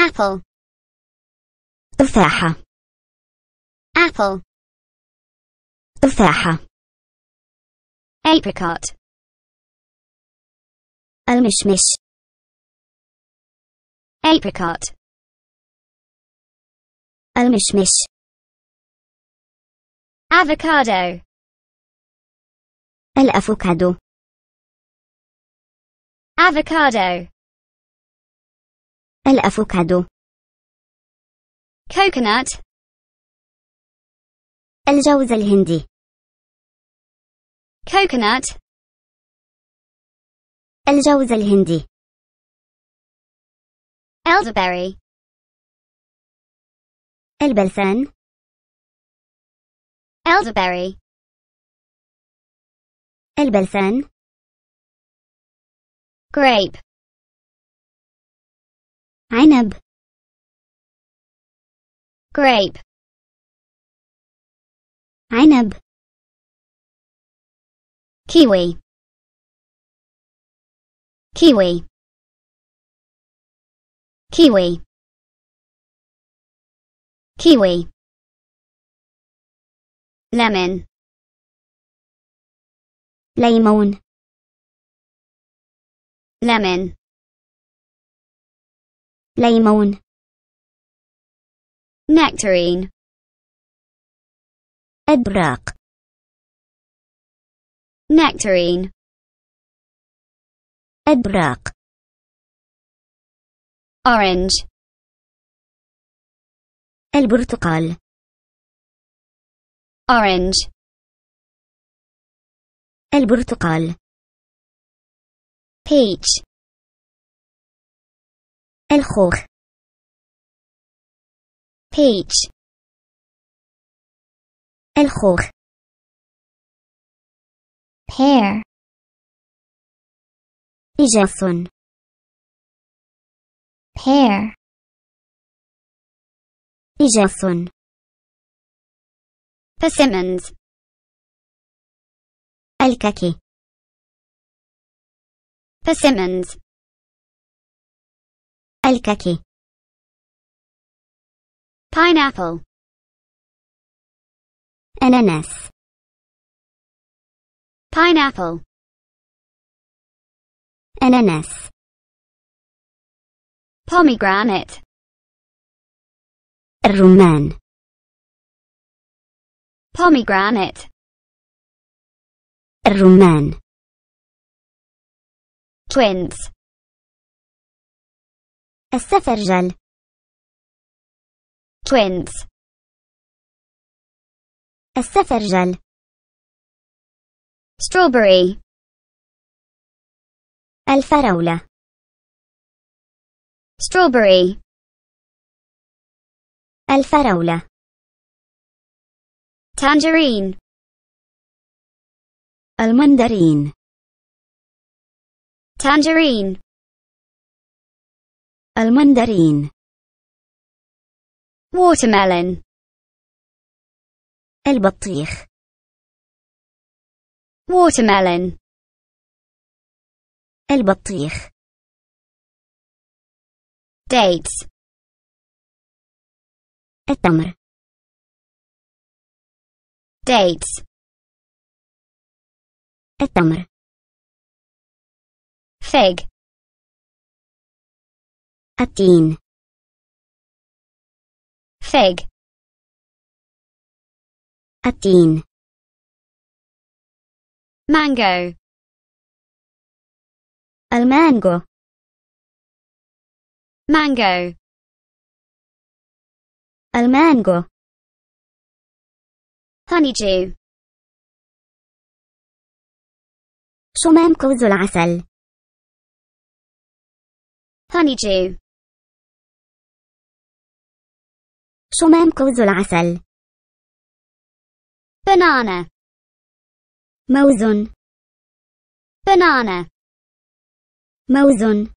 apple تفاحة apple تفاحة apricot المشمش apricot المشمش avocado الأفوكادو avocado الأفوكادو. Coconut. الجوز الهندي. Coconut. الجوز الهندي. Elderberry. البلسان. Elderberry. البلسان. Grape. Einab. Grape. Einab. Kiwi. Kiwi. Kiwi. Kiwi. Lemon. Lemon. Lemon. ليمون nectarine إبراق nectarine إبراق orange البرتقال orange البرتقال peach الخوخ peach الخوخ pear إجاف pear إجاف persimmons الكاكي persimmons Alkaki Pineapple. Ananas. Pineapple. Ananas. Pomegranate. Rumen. Pomegranate. Rumen. Quince. السفرجل twins السفرجل strawberry الفراولة strawberry الفراولة tangerine المندرين tangerine المندرين watermelon البطيخ watermelon البطيخ dates التمر dates التمر fig التين fig التين mango المانجو mango المانجو honeydew شمام كوز العسل honeydew شمام كوز العسل. banana موز. banana موز.